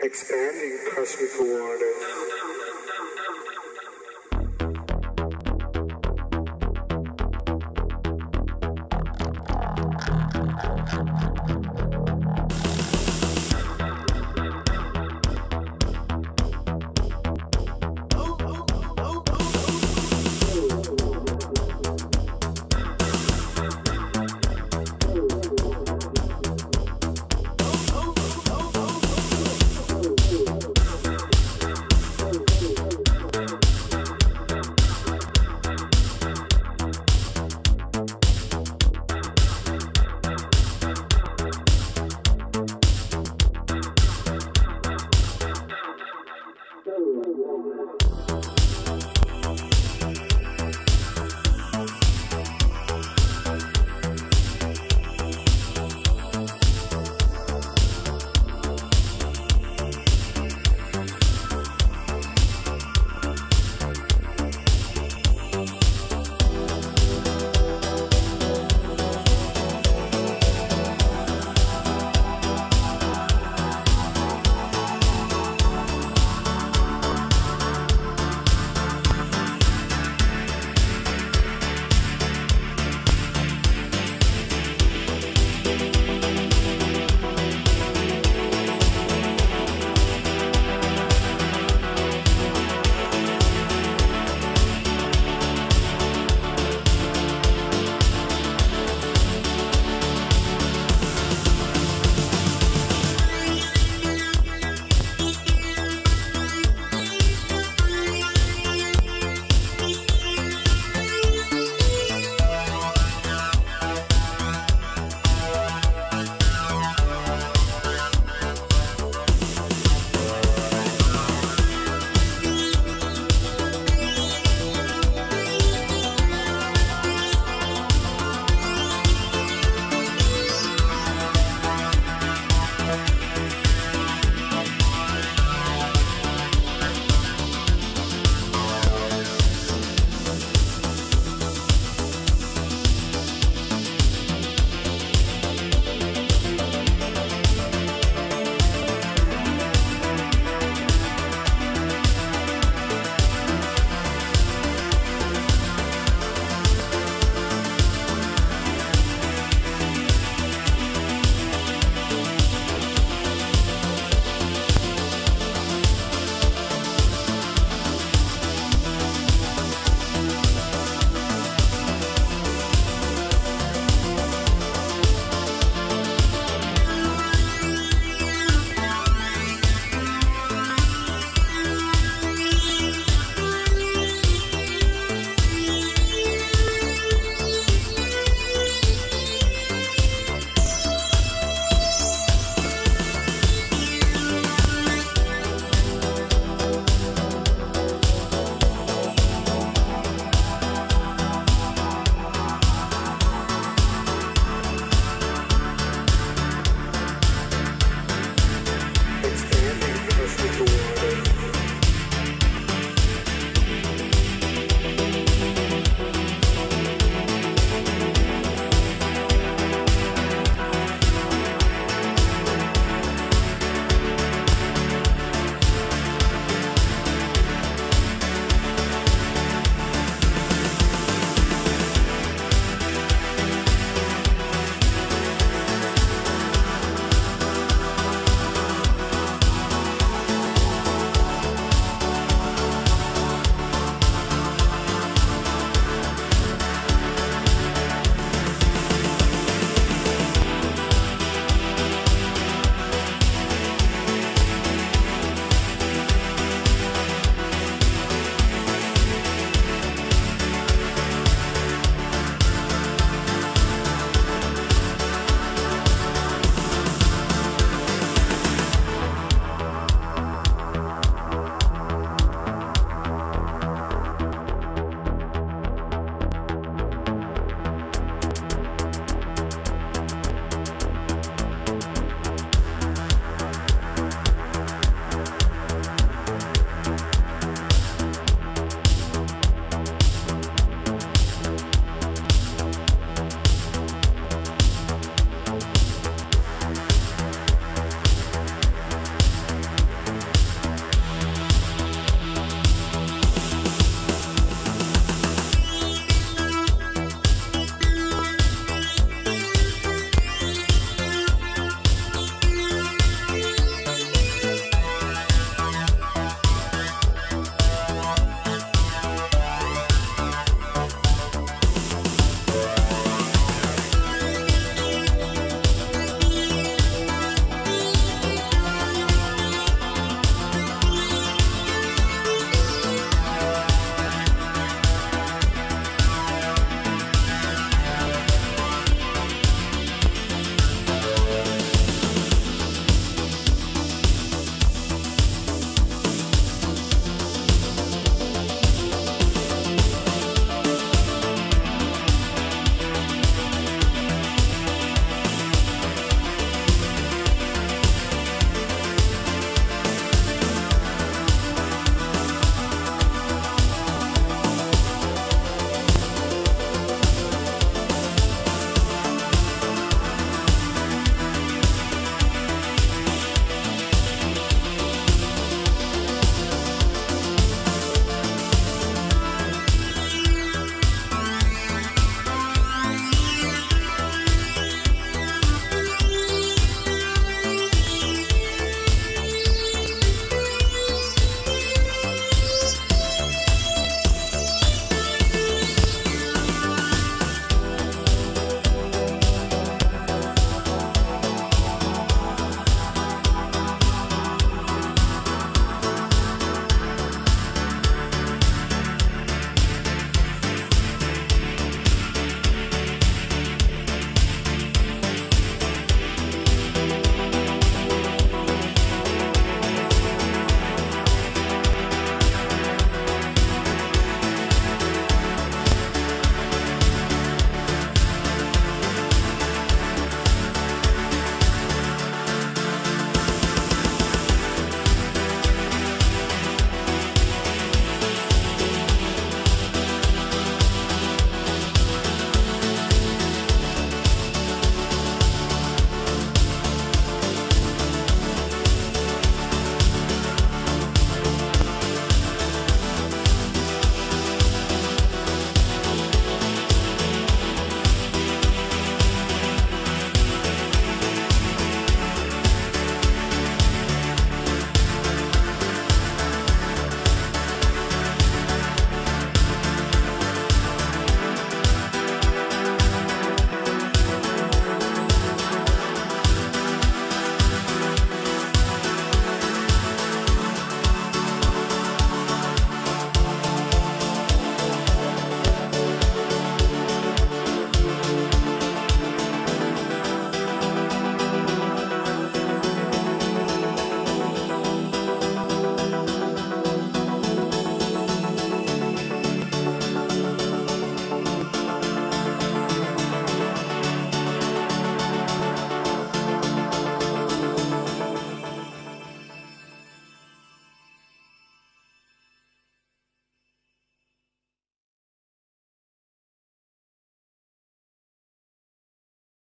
expanding cosmic awareness.